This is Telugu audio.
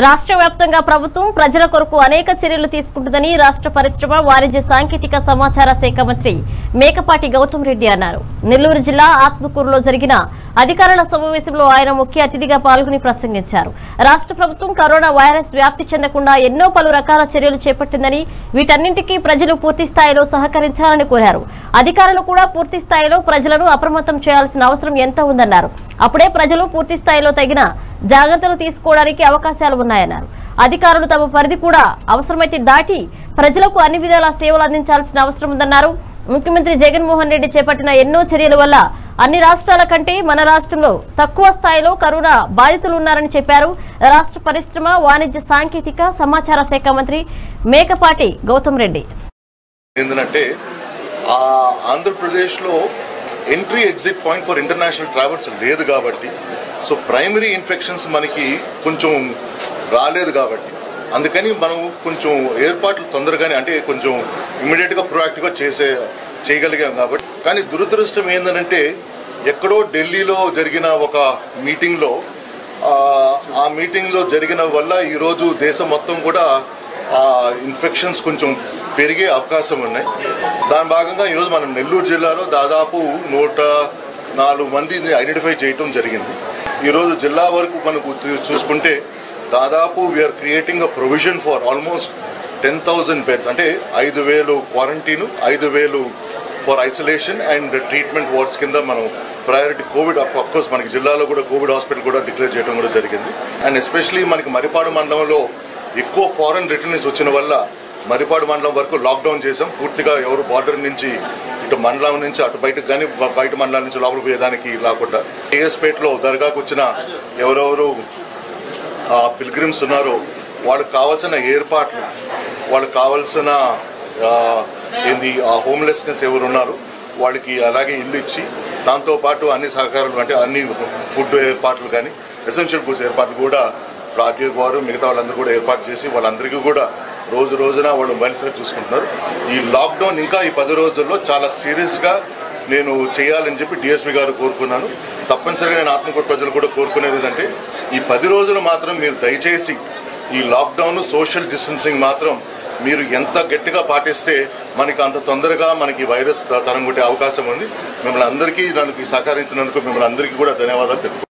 రాష్ట్ర వ్యాప్తంగా ప్రభుత్వం ప్రజల కొరకు అనేక చర్యలు తీసుకుంటుందని రాష్ట్ర పరిశ్రమ వాణిజ్య సాంకేతిక సమాచార శాఖ మంత్రి మేకపాటి గౌతమ్ రెడ్డి అన్నారు. నెల్లూరు జిల్లా ఆత్మకూరులో జరిగిన అధికారుల సమావేశంలో ఆయన ముఖ్య అతిథిగా పాల్గొని ప్రసంగించారు. రాష్ట్ర ప్రభుత్వం కరోనా వైరస్ వ్యాప్తి చెందకుండా ఎన్నో పలు రకాల చర్యలు చేపట్టిందని వీటన్నింటికీ ప్రజలు పూర్తి స్థాయిలో సహకరించాలని కోరారు. అధికారులు కూడా పూర్తి స్థాయిలో ప్రజలను అప్రమత్తం చేయాల్సిన అవసరం ఎంత ఉందన్నారు. అప్పుడే ప్రజలు పూర్తి స్థాయిలో తగిన జాగ్రత్తలు తీసుకోవడానికి అవకాశాలు ఉన్నాయన్నారు. అధికారులు తమ పరిధి కూడా అవసరమైతే దాటి ప్రజలకు అన్ని విధాల సేవలు అందించాల్సిన అవసరం ఉందన్నారు. ముఖ్యమంత్రి జగన్మోహన్ రెడ్డి చేపట్టిన ఎన్నో చర్యల వల్ల అన్ని రాష్ట్రాల కంటే మన రాష్ట్రంలో తక్కువ స్థాయిలో కరోనా బాధితులు ఉన్నారని చెప్పారు. రాష్ట్ర పరిశ్రమ వాణిజ్య సాంకేతిక సమాచార శాఖ మంత్రి మేకపాటి గౌతమ్ రెడ్డి. ఏంటంటే ఆంధ్రప్రదేశ్లో entry exit point for international travels లేదు కాబట్టి సో ప్రైమరీ ఇన్ఫెక్షన్స్ మనకి కొంచెం రాలేదు కాబట్టి. అందుకని మనం కొంచెం ఏర్పాట్లు తొందరగానే అంటే కొంచెం ఇమీడియట్గా ప్రొయాక్టివ్గా చేసే చేయగలిగాం కాబట్టి. కానీ దురదృష్టం ఏంటంటే ఎక్కడో ఢిల్లీలో జరిగిన ఒక మీటింగ్లో ఆ, ఆ మీటింగ్లో జరిగిన వల్ల ఈరోజు దేశం మొత్తం కూడా ఆ ఇన్ఫెక్షన్స్ కొంచెం పెరిగే అవకాశం ఉన్నాయి. దాని భాగంగా ఈరోజు మనం నెల్లూరు జిల్లాలో దాదాపు నూట నాలుగు మందిని ఐడెంటిఫై చేయటం జరిగింది. ఈరోజు జిల్లా వరకు మనకు చూసుకుంటే దాదాపు we are creating a provision for almost ten thousand beds అంటే ఐదు వేలు క్వారంటీను ఐదు వేలు for isolation and treatment wards కింద మనం ప్రయారిటీ కోవిడ్ అఫ్ కోర్స్ మనకి జిల్లాలో కూడా కోవిడ్ హాస్పిటల్ కూడా డిక్లేర్ చేయడం కూడా జరిగింది. అండ్ ఎస్పెషలీ మనకి మరిపాడు మండలంలో ఎక్కువ ఫారెన్ రిటర్నీస్ వచ్చిన వల్ల మరిపాడు మండలం వరకు లాక్డౌన్ చేసాం పూర్తిగా ఎవరు బార్డర్ నుంచి ఇటు మండలం నుంచి అటు బయటకు కానీ బయట మండలం నుంచి లోపలికి పోయేదానికి రాకుండా ఏఎస్పేటలో దర్గాకు వచ్చిన ఎవరెవరు పిల్గ్రిమ్స్ ఉన్నారో వాళ్ళకి కావాల్సిన ఏర్పాట్లు వాళ్ళకి కావాల్సిన ఏంది ఆ హోమ్లెస్నెస్ ఎవరు ఉన్నారో వాళ్ళకి అలాగే ఇల్లు ఇచ్చి దాంతోపాటు అన్ని సహకారాలు అంటే అన్ని ఫుడ్ ఏర్పాట్లు కానీ ఎసెన్షియల్ గుడ్స్ ఏర్పాట్లు కూడా రాజీవ్ వారు మిగతా వాళ్ళందరూ కూడా ఏర్పాటు చేసి వాళ్ళందరికీ కూడా రోజు రోజున వాళ్ళు వెల్ఫేర్ చూసుకుంటున్నారు. ఈ లాక్డౌన్ ఇంకా ఈ పది రోజుల్లో చాలా సీరియస్గా నేను చేయాలని చెప్పి డిఎస్పీ గారు కోరుకున్నాను. తప్పనిసరిగా నేను ఆత్మకూరు ప్రజలు కూడా కోరుకునేది ఏంటంటే ఈ పది రోజులు మాత్రం మీరు దయచేసి ఈ లాక్డౌన్ సోషల్ డిస్టెన్సింగ్ మాత్రం మీరు ఎంత గట్టిగా పాటిస్తే మనకి అంత తొందరగా మనకి వైరస్ తరం కొట్టే అవకాశం ఉంది. మిమ్మల్ని అందరికీ దానికి సహకరించినందుకు మిమ్మల్ని అందరికీ కూడా ధన్యవాదాలు తెలుపు